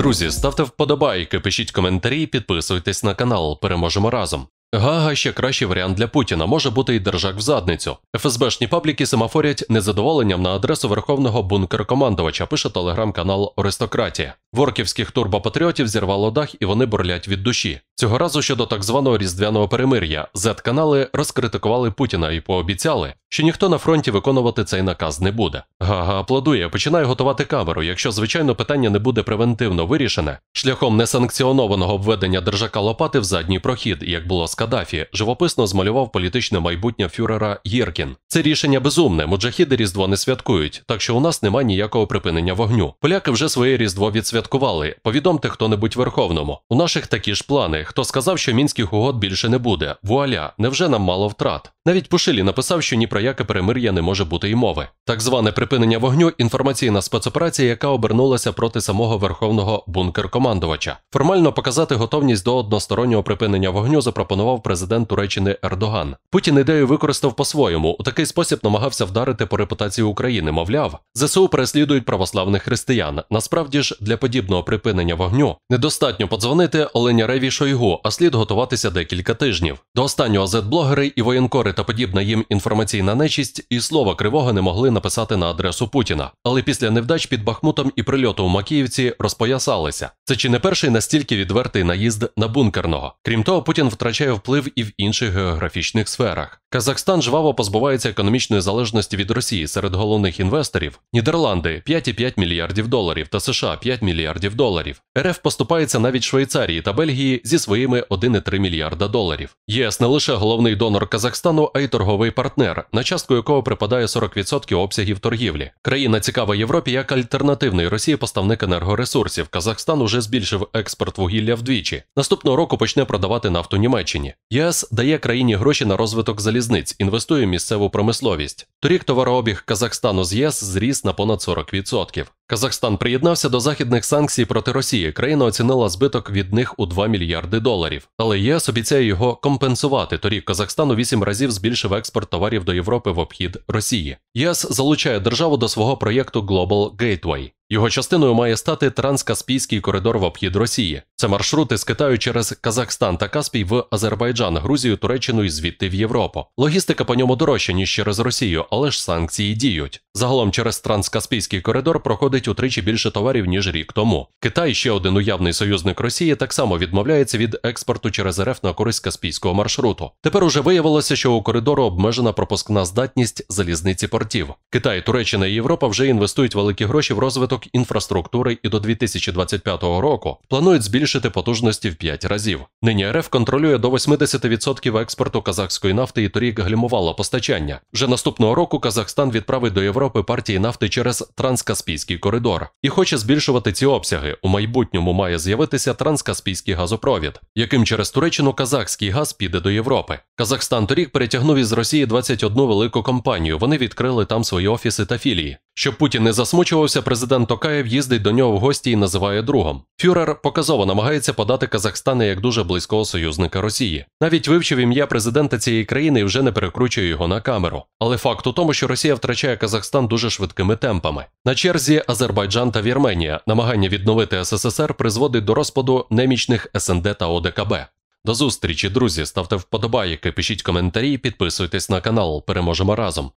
Друзі, ставте вподобайки, пишіть коментарі, підписуйтесь на канал. Переможемо разом. Гага ще кращий варіант для Путіна може бути і держак в задницю. ФСБшні пабліки семафорять незадоволенням на адресу верховного бункеркомандувача, пише телеграм-канал Аристократія. Ворківських турбопатріотів зірвало дах і вони бурлять від душі. Цього разу щодо так званого різдвяного перемир'я Z-канали розкритикували Путіна і пообіцяли, що ніхто на фронті виконувати цей наказ не буде. Гага аплодує, починає готувати камеру. Якщо, звичайно, питання не буде превентивно вирішене, шляхом несанкціонованого введення держака Лопати в задній прохід, як було з Каддафі, живописно змалював політичне майбутнє фюрера Єркін. Це рішення безумне. Муджахіди Різдво не святкують, так що у нас немає ніякого припинення вогню. Поляки вже своє Різдво відсвяткували. Повідомте хто-небудь верховному. У наших такі ж плани. Хто сказав, що мінських угод більше не буде? Вуаля, невже нам мало втрат? Навіть Пушилі написав, що ні про яке перемир'я не може бути й мови. Так зване припинення вогню інформаційна спецоперація, яка обернулася проти самого верховного бункер-командувача. Формально показати готовність до одностороннього припинення вогню запропонував президент Туреччини Ердоган. Путін ідею використав по-своєму. У такий спосіб намагався вдарити по репутації України. Мовляв, ЗСУ переслідують православних християн. Насправді ж для подібного припинення вогню недостатньо подзвонити Олені Реві Шойгу, а слід готуватися декілька тижнів. До останнього зет-блогери і воєнкори та подібна їм інформаційна нечість і слова кривого не могли написати на адресу Путіна. Але після невдач під Бахмутом і прильоту у Макіївці розпоясалися. Це чи не перший настільки відвертий наїзд на бункерного? Крім того, Путін втрачає вплив і в інших географічних сферах. Казахстан жваво позбувається економічної залежності від Росії серед головних інвесторів. Нідерланди 5,5 мільярдів доларів та США 5 мільярдів доларів. РФ поступається навіть Швейцарії та Бельгії зі своїми 1,3 мільярда доларів. ЄС не лише головний донор Казахстану, а й торговий партнер, на частку якого припадає 40% обсягів торгівлі. Країна цікава Європі як альтернативний Росії поставник енергоресурсів. Казахстан уже збільшив експорт вугілля вдвічі. Наступного року почне продавати нафту Німеччині. ЄС дає країні гроші на розвиток залізниць, інвестує в місцеву промисловість. Торік товарообіг Казахстану з ЄС зріс на понад 40%. Казахстан приєднався до західних санкцій проти Росії. Країна оцінила збиток від них у 2 мільярди доларів. Але ЄС обіцяє його компенсувати. Торік Казахстан у 8 разів збільшив експорт товарів до Європи в обхід Росії. ЄС залучає державу до свого проєкту Global Gateway. Його частиною має стати транскаспійський коридор в обхід Росії. Це маршрути з Китаю через Казахстан та Каспій в Азербайджан, Грузію, Туреччину і звідти в Європу. Логістика по ньому дорожча, ніж через Росію, але ж санкції діють. Загалом через транскаспійський коридор проходить утричі більше товарів, ніж рік тому. Китай, ще один уявний союзник Росії, так само відмовляється від експорту через РФ на користь каспійського маршруту. Тепер уже виявилося, що у коридору обмежена пропускна здатність залізниці портів. Китай, Туреччина і Європа вже інвестують великі гроші в розвиток інфраструктури і до 2025 року планують збільшити потужності в 5 разів. Нині РФ контролює до 80% експорту казахської нафти і торік глімувало постачання. Вже наступного року Казахстан відправить до Європи партії нафти через транскаспійський коридор і хоче збільшувати ці обсяги. У майбутньому має з'явитися транскаспійський газопровід, яким через Туреччину казахський газ піде до Європи. Казахстан торік перетягнув із Росії 21 велику компанію. Вони відкрили там свої офіси та філії. Щоб Путін не засмучувався, президент Токаєв їздить до нього в гості і називає другом. Фюрер показово намагається подати Казахстан як дуже близького союзника Росії. Навіть вивчив ім'я президента цієї країни і вже не перекручує його на камеру. Але факт у тому, що Росія втрачає Казахстан дуже швидкими темпами. На черзі Азербайджан та Вірменія. Намагання відновити СССР призводить до розпаду немічних СНД та ОДКБ. До зустрічі, друзі. Ставте вподобайки, пишіть коментарі, підписуйтесь на канал. Переможемо разом.